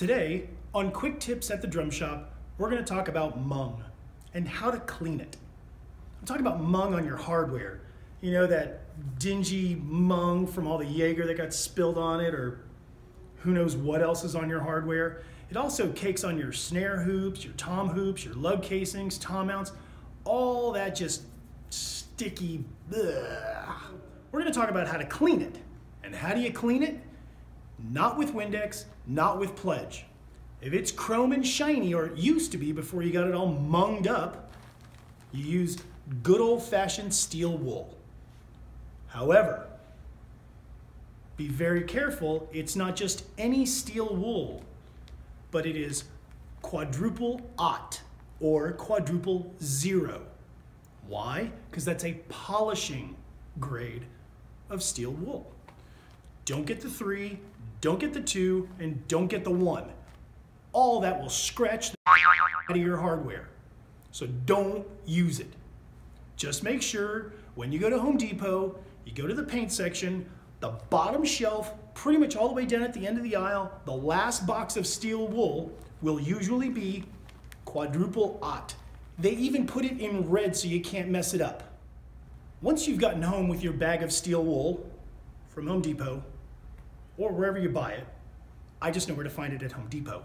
Today, on Quick Tips at the Drum Shop, we're going to talk about mung and how to clean it. I'm talking about mung on your hardware. You know, that dingy mung from all the Jaeger that got spilled on it, or who knows what else is on your hardware. It also cakes on your snare hoops, your tom hoops, your lug casings, tom mounts, all that just sticky. Bleh. We're going to talk about how to clean it. And how do you clean it? Not with Windex, not with Pledge. If it's chrome and shiny, or it used to be before you got it all munged up, you use good old fashioned steel wool. However, be very careful, it's not just any steel wool, but it is quadruple aught or quadruple zero. Why? Because that's a polishing grade of steel wool. Don't get the three, don't get the two, and don't get the one. All that will scratch the out of your hardware. So don't use it. Just make sure when you go to Home Depot, you go to the paint section, the bottom shelf, pretty much all the way down at the end of the aisle, the last box of steel wool will usually be quadruple aught. They even put it in red so you can't mess it up. Once you've gotten home with your bag of steel wool from Home Depot, or wherever you buy it, I just know where to find it at Home Depot.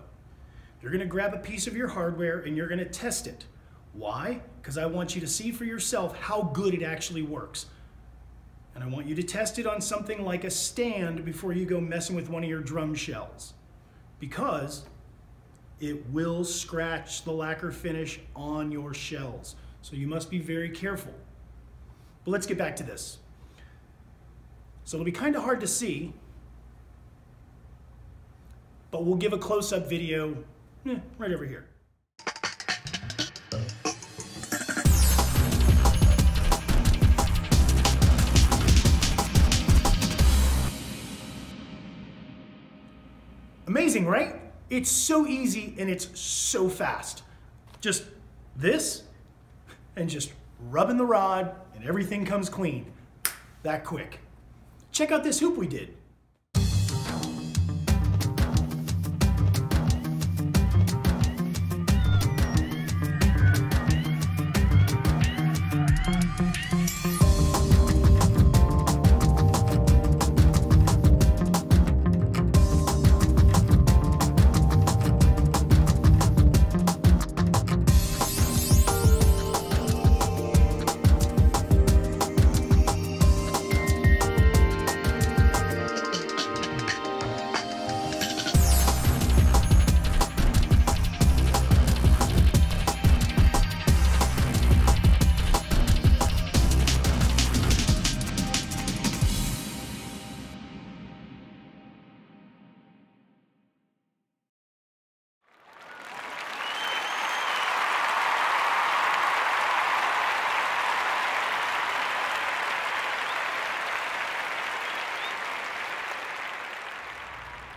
You're gonna grab a piece of your hardware and you're gonna test it. Why? Because I want you to see for yourself how good it actually works. And I want you to test it on something like a stand before you go messing with one of your drum shells. Because it will scratch the lacquer finish on your shells. So you must be very careful. But let's get back to this. So it'll be kind of hard to see, but we'll give a close-up video eh, right over here. Amazing, right? It's so easy and it's so fast. Just this and just rubbing the rod and everything comes clean. That quick. Check out this hoop we did.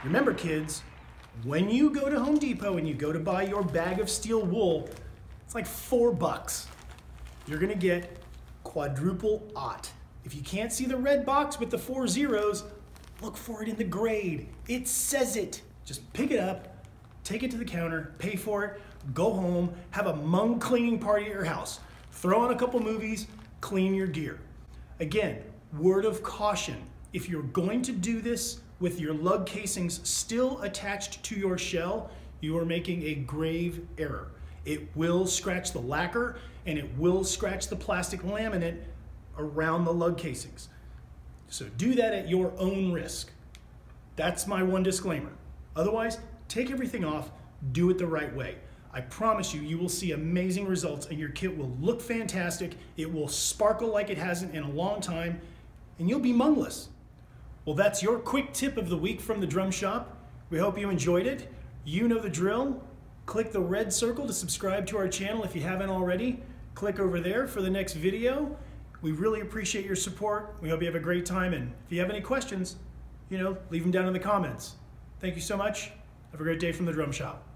Remember kids, when you go to Home Depot and you go to buy your bag of steel wool, it's like four bucks. You're gonna get quadruple aught. If you can't see the red box with the four zeros, look for it in the grade. It says it. Just pick it up, take it to the counter, pay for it, go home, have a mung cleaning party at your house. Throw on a couple movies, clean your gear. Again, word of caution, if you're going to do this, with your lug casings still attached to your shell, you are making a grave error. It will scratch the lacquer and it will scratch the plastic laminate around the lug casings. So do that at your own risk. That's my one disclaimer. Otherwise, take everything off, do it the right way. I promise you, you will see amazing results and your kit will look fantastic. It will sparkle like it hasn't in a long time and you'll be mungless. Well, that's your quick tip of the week from the drum shop. We hope you enjoyed it. You know the drill. Click the red circle to subscribe to our channel if you haven't already. Click over there for the next video. We really appreciate your support. We hope you have a great time. And if you have any questions, you know, leave them down in the comments. Thank you so much. Have a great day from the drum shop.